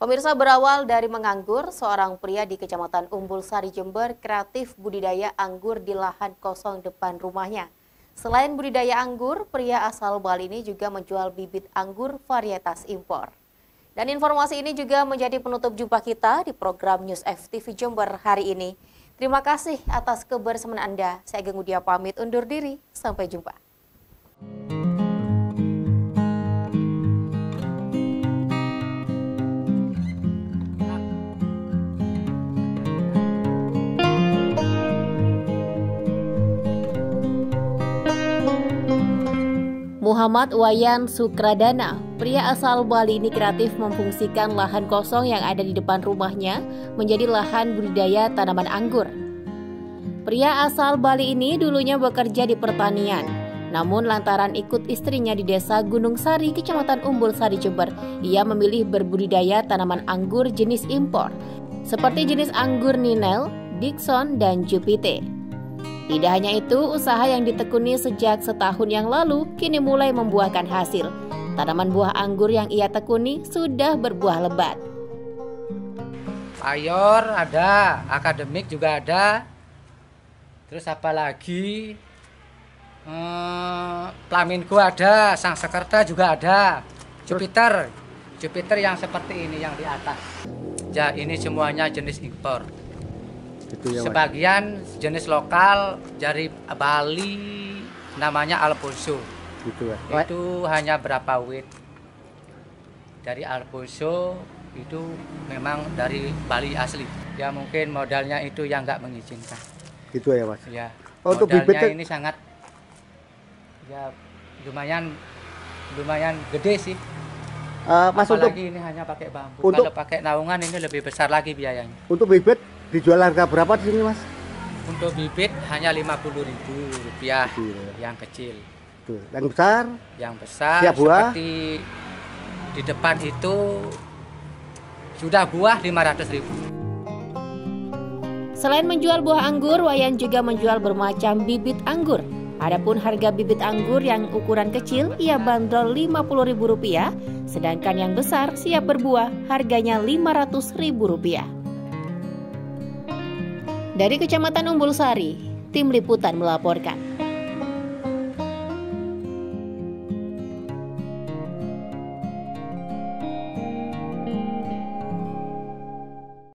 Pemirsa berawal dari menganggur, seorang pria di Kecamatan Umbul Sari Jember kreatif budidaya anggur di lahan kosong depan rumahnya. Selain budidaya anggur, pria asal Bali ini juga menjual bibit anggur varietas impor. Dan informasi ini juga menjadi penutup jumpa kita di program News FTV Jember hari ini. Terima kasih atas kebersamaan Anda. Saya Gengudia pamit undur diri. Sampai jumpa. Muhammad Wayan Sukradana, pria asal Bali ini kreatif memfungsikan lahan kosong yang ada di depan rumahnya menjadi lahan budidaya tanaman anggur. Pria asal Bali ini dulunya bekerja di pertanian, namun lantaran ikut istrinya di desa Gunung Sari, Kecamatan Umbul Sari, Jember, ia memilih berbudidaya tanaman anggur jenis impor, seperti jenis anggur Ninel, Dixon, dan Jupiter. Tidak hanya itu, usaha yang ditekuni sejak setahun yang lalu kini mulai membuahkan hasil. Tanaman buah anggur yang ia tekuni sudah berbuah lebat. Payor ada, akademik juga ada. Terus apa lagi? Hmm, ada, Sang Sekerta juga ada. Jupiter, Jupiter yang seperti ini yang di atas. Ya ini semuanya jenis impor. Itu ya, Sebagian jenis lokal dari Bali namanya Alfonso. Gitu ya. Itu hanya berapa wit. Dari Alfonso itu memang dari Bali asli. Ya mungkin modalnya itu yang nggak mengizinkan. Gitu ya mas. Ya. Oh, untuk bibitnya ini sangat ya lumayan lumayan gede sih. Uh, mas Apalagi untuk ini hanya pakai bambu. Untuk, Kalau pakai naungan ini lebih besar lagi biayanya. Untuk bibit Dijual harga berapa di sini, Mas? Untuk bibit hanya Rp50.000 rupiah yang kecil. Tuh. Yang besar? Yang besar Siap buah? seperti di depan itu sudah buah Rp500.000. Selain menjual buah anggur, Wayan juga menjual bermacam bibit anggur. Adapun harga bibit anggur yang ukuran kecil ia bandrol Rp50.000, sedangkan yang besar siap berbuah harganya Rp500.000. Dari Kecamatan Umbul Sari, tim liputan melaporkan.